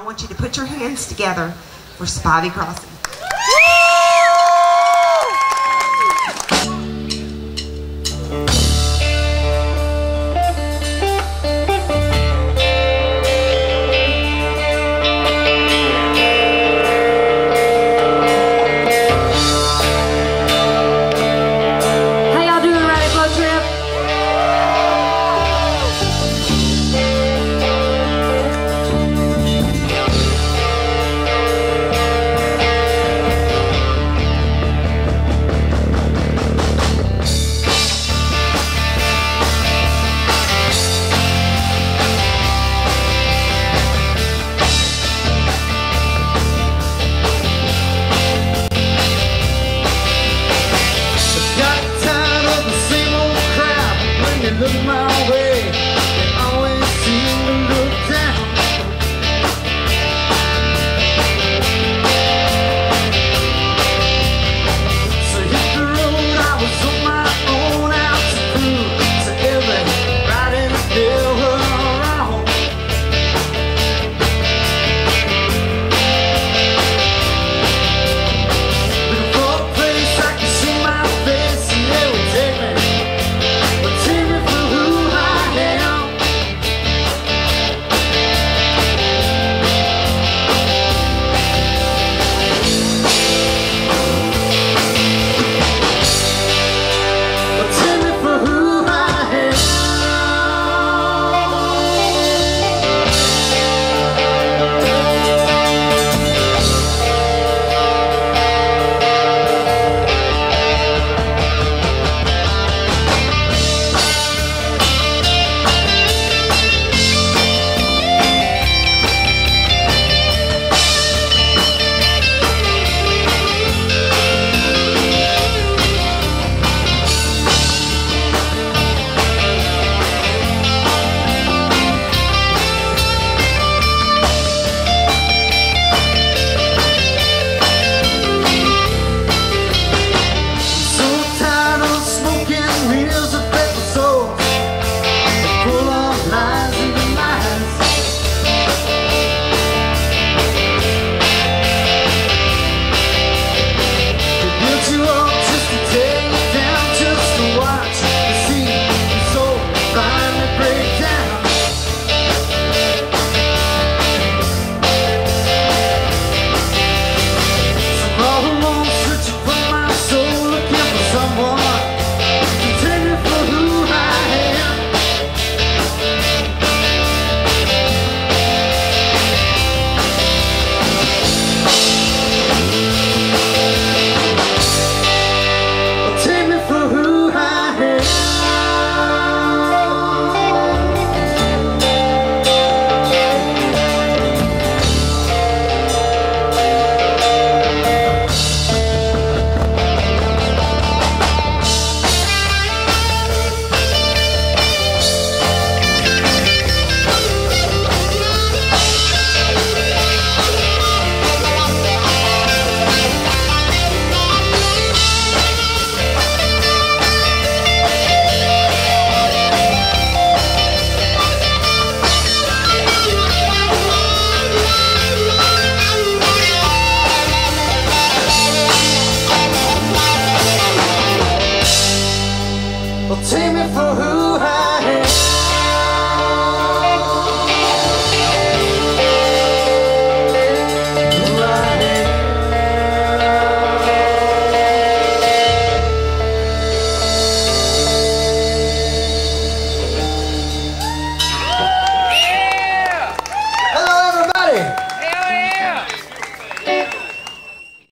I want you to put your hands together for Spivey Crossing. Woo!